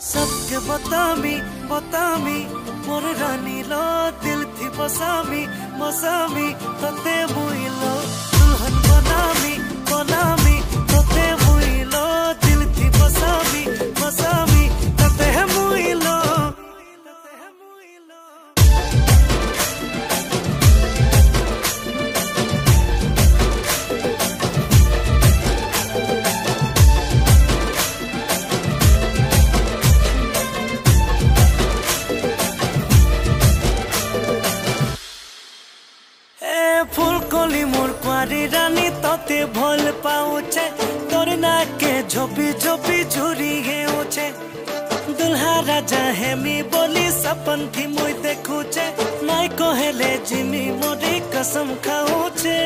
सबके बतामी बतामी। मोर रानी लो दिल थी बसामी मसामी तते ফুলকলি মোর কুয়ারি রানী, তোতে ভল পাউছে। তোর নাকে ঝোপি ঝোপি ঝুরি হেউছে। দুলহা রাজা হেমি বলি, সপন থি মুই দেখুছে। নাই কহেলে জিমি মোরি কসম খাউছে।